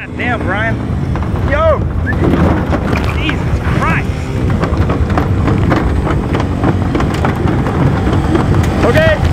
God damn, Brian. Yo! Jesus Christ! Okay.